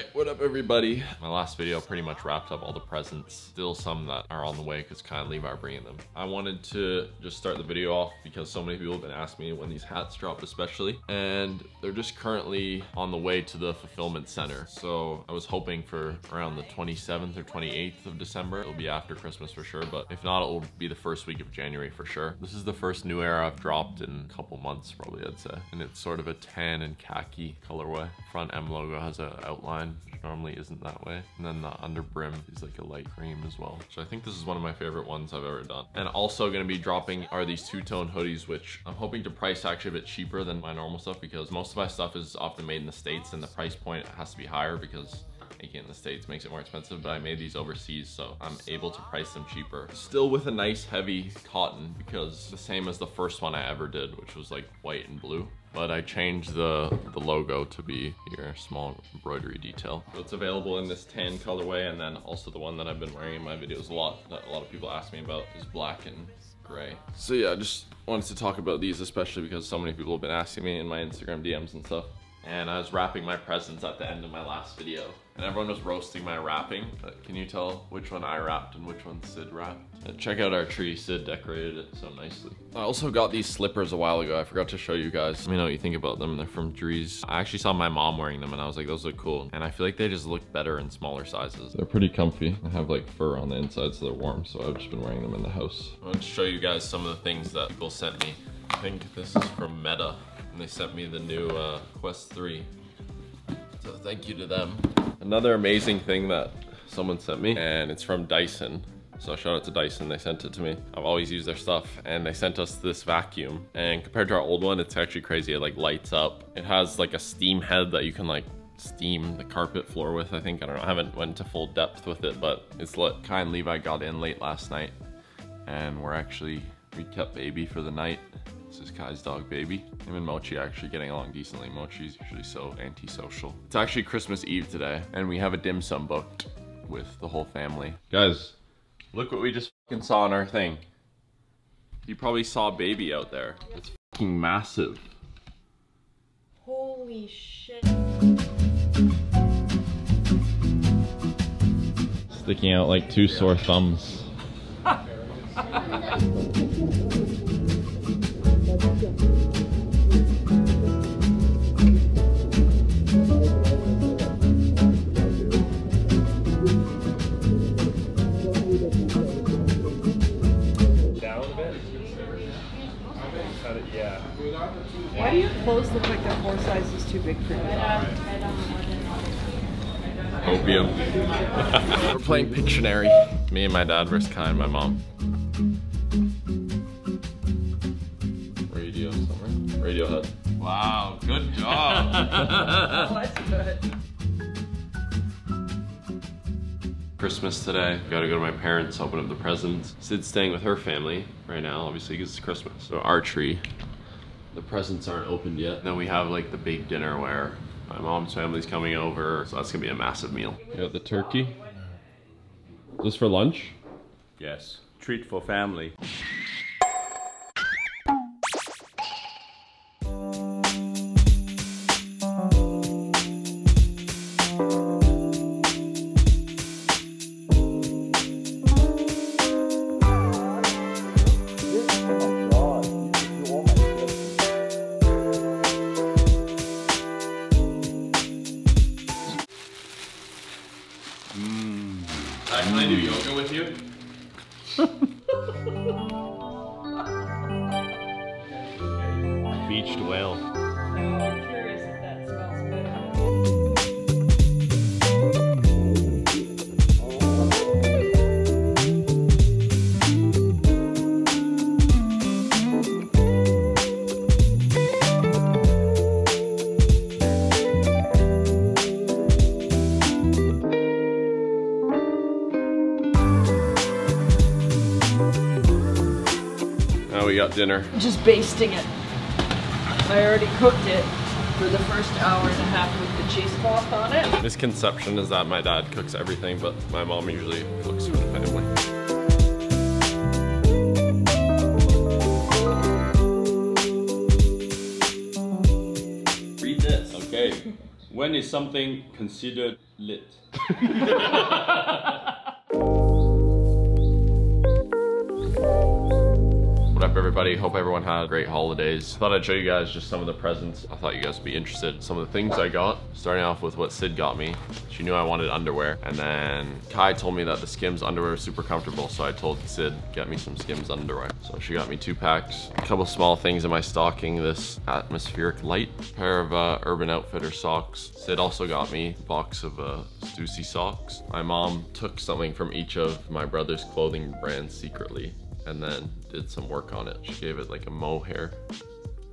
Alright, what up everybody? My last video pretty much wrapped up all the presents. Still some that are on the way because Kai and Levi are bringing them. I wanted to just start the video off because so many people have been asking me when these hats drop especially. And they're just currently on the way to the fulfillment center. So I was hoping for around the 27th or 28th of December. It'll be after Christmas for sure, but if not, it will be the first week of January for sure. This is the first new era I've dropped in a couple months probably I'd say. And it's sort of a tan and khaki colorway. Front M logo has a outline normally isn't that way. And then the under brim is like a light cream as well. So I think this is one of my favorite ones I've ever done. And also gonna be dropping are these two-tone hoodies, which I'm hoping to price actually a bit cheaper than my normal stuff because most of my stuff is often made in the States and the price point has to be higher because making it in the States makes it more expensive, but I made these overseas, so I'm able to price them cheaper. Still with a nice heavy cotton because the same as the first one I ever did, which was like white and blue. But I changed the, the logo to be your small embroidery detail. So it's available in this tan colorway, and then also the one that I've been wearing in my videos a lot, that a lot of people ask me about, is black and gray. So yeah, I just wanted to talk about these, especially because so many people have been asking me in my Instagram DMs and stuff and I was wrapping my presents at the end of my last video. And everyone was roasting my wrapping, but can you tell which one I wrapped and which one Sid wrapped? And check out our tree, Sid decorated it so nicely. I also got these slippers a while ago, I forgot to show you guys. Let me know what you think about them, they're from Dries. I actually saw my mom wearing them and I was like, those look cool. And I feel like they just look better in smaller sizes. They're pretty comfy. I have like fur on the inside so they're warm, so I've just been wearing them in the house. I want to show you guys some of the things that people sent me. I think this is from Meta and they sent me the new uh, Quest 3. So thank you to them. Another amazing thing that someone sent me, and it's from Dyson. So shout out to Dyson, they sent it to me. I've always used their stuff and they sent us this vacuum. And compared to our old one, it's actually crazy. It like lights up. It has like a steam head that you can like steam the carpet floor with, I think. I don't know, I haven't went to full depth with it, but it's lit. Kai and Levi got in late last night and we're actually, we kept baby for the night. This is Kai's dog, Baby. Him and Mochi are actually getting along decently. Mochi's usually so antisocial. It's actually Christmas Eve today, and we have a dim sum booked with the whole family. Guys, look what we just fucking saw on our thing. You probably saw a Baby out there. It's fucking massive. Holy shit. Sticking out like two sore thumbs. Opium. We're playing Pictionary. Me and my dad versus Kai and my mom. Radio somewhere. Radiohead. Wow, good job. Oh, that's good. Christmas today. Gotta go to my parents, open up the presents. Sid's staying with her family right now, obviously, because it's Christmas. So our tree. The presents aren't opened yet. Then we have like the big dinner where my mom's family's coming over, so that's gonna be a massive meal. You got the turkey. Is this for lunch? Yes. Treat for family. Got dinner. Just basting it. I already cooked it for the first hour and a half with the cheesecloth on it. Misconception is that my dad cooks everything, but my mom usually cooks for the family. Read this. Okay. When is something considered lit? up, everybody? Hope everyone had great holidays. Thought I'd show you guys just some of the presents. I thought you guys would be interested. Some of the things I got. Starting off with what Sid got me. She knew I wanted underwear. And then Kai told me that the Skims underwear is super comfortable. So I told Sid, get me some Skims underwear. So she got me two packs. A couple small things in my stocking. This atmospheric light. pair of uh, Urban Outfitter socks. Sid also got me a box of uh, Stussy socks. My mom took something from each of my brother's clothing brands secretly and then did some work on it. She gave it like a mohair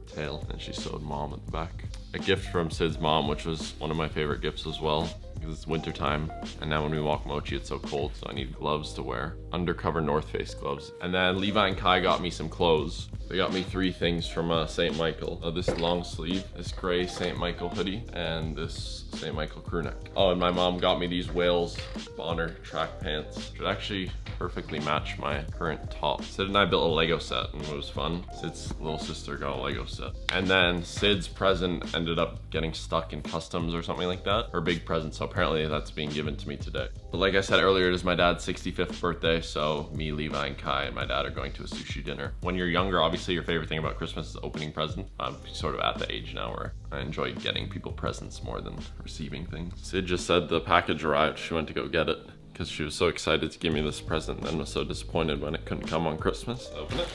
tail and she sewed mom at the back. A gift from Sid's mom, which was one of my favorite gifts as well because it's winter time and now when we walk Mochi it's so cold so I need gloves to wear. Undercover North Face gloves. And then Levi and Kai got me some clothes. They got me three things from uh, St. Michael. Uh, this long sleeve, this gray St. Michael hoodie, and this St. Michael crew neck. Oh, and my mom got me these Wales Bonner track pants, which actually perfectly match my current top. Sid and I built a Lego set and it was fun. Sid's little sister got a Lego set. And then Sid's present ended up getting stuck in customs or something like that. Her big present, so apparently that's being given to me today. But like I said earlier, it is my dad's 65th birthday, so me, Levi, and Kai and my dad are going to a sushi dinner. When you're younger, obviously your favorite thing about Christmas is opening presents. I'm sort of at the age now where I enjoy getting people presents more than receiving things. Sid just said the package arrived. She went to go get it because she was so excited to give me this present and then was so disappointed when it couldn't come on Christmas. Open it.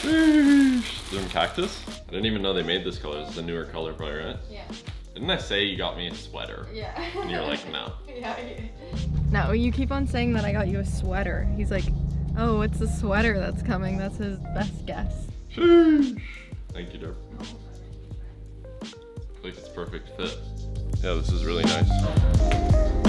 Sheesh. Zoom cactus? I didn't even know they made this color. This is a newer color probably, right? Yeah. Didn't I say you got me a sweater? Yeah. And you're like, no. yeah. No, you keep on saying that I got you a sweater. He's like, oh, it's the sweater that's coming. That's his best guess. Sheesh. Thank you, Derp. Oh. I feel like it's perfect fit. Yeah, this is really nice.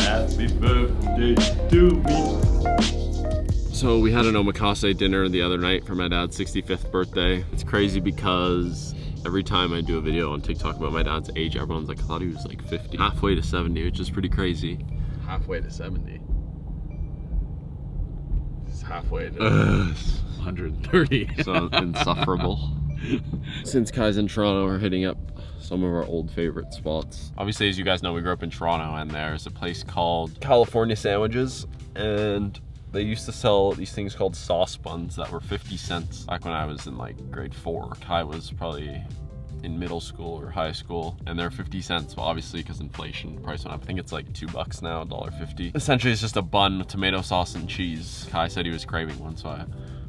Happy birthday to me. So we had an omakase dinner the other night for my dad's 65th birthday. It's crazy because every time I do a video on TikTok about my dad's age, everyone's like, I thought he was like 50. Halfway to 70, which is pretty crazy. halfway to 70. It's halfway to Ugh, 130. so insufferable. Since Kai's in Toronto, we're hitting up some of our old favorite spots. Obviously, as you guys know, we grew up in Toronto and there's a place called California Sandwiches and they used to sell these things called sauce buns that were 50 cents back when I was in like grade four. Kai was probably in middle school or high school and they're 50 cents well obviously because inflation price went up i think it's like two bucks now $1.50 essentially it's just a bun with tomato sauce and cheese kai said he was craving one so I,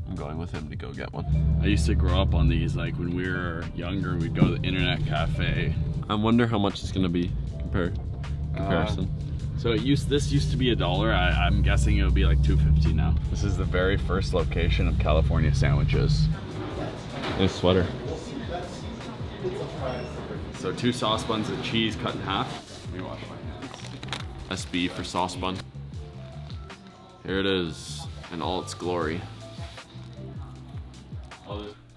i'm going with him to go get one I used to grow up on these like when we were younger. We'd go to the internet cafe. i wonder how much it's gonna be compared comparison um, So it used this used to be a dollar. I, I'm guessing it would be like 250 now. This is the very first location of California sandwiches. nice sweater So two sauce buns of cheese cut in half. Let me wash my hands. sb for sauce bun here it is in all its glory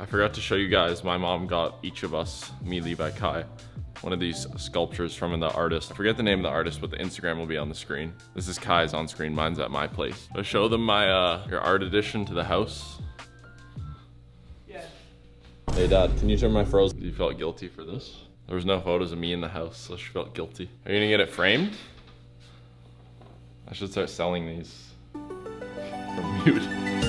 I forgot to show you guys, my mom got each of us, me, Levi, Kai, one of these sculptures from the artist. I forget the name of the artist, but the Instagram will be on the screen. This is Kai's on screen, mine's at my place. So show them my, uh, your art addition to the house. Hey dad, can you turn my frozen? You felt guilty for this? There was no photos of me in the house, so she felt guilty. Are you gonna get it framed? I should start selling these. Mute.